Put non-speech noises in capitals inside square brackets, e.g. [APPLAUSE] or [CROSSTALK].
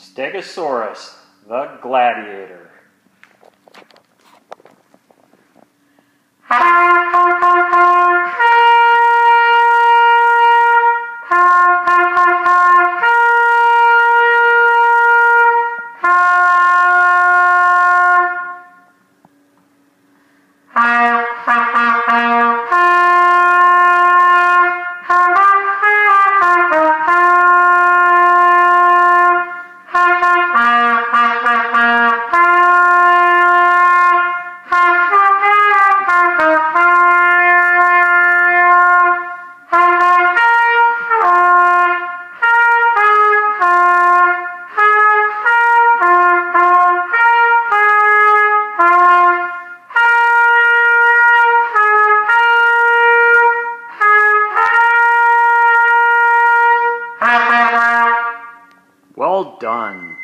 Stegosaurus, the gladiator. [LAUGHS] Well done.